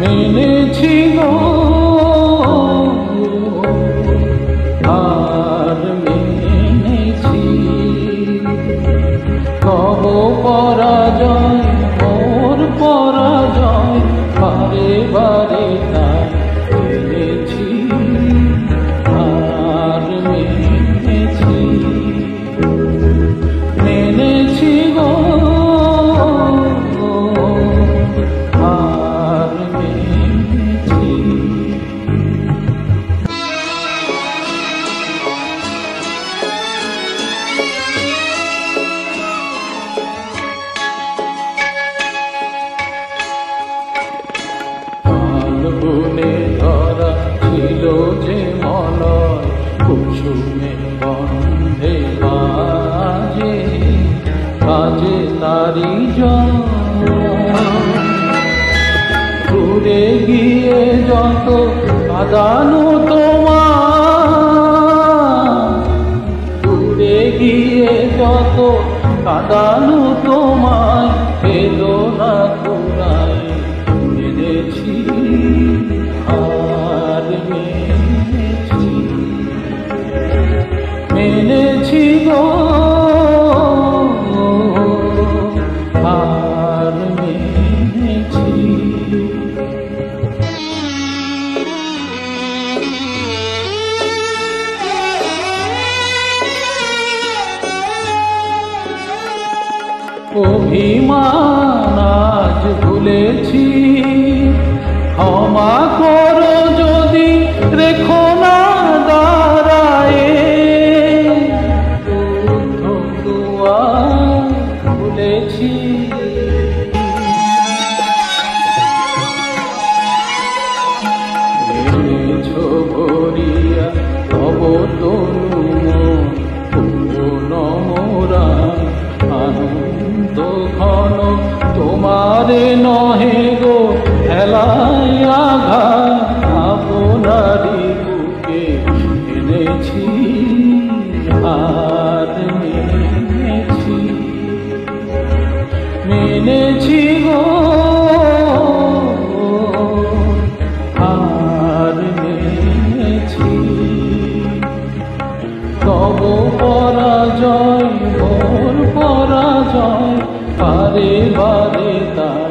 মেনেছি গো আর মেনেছি। কব পরাজয় তারি জুড়ে গিয়ে যত আদানো তোমার ঘুরে গিয়ে যত আদানো তোমার ইমান আজ ভুলেছি ক্ষমা কর এনেছি গো। আর এনেছি। তব পরাজয় ভোর পরাজয় বারে বারে তার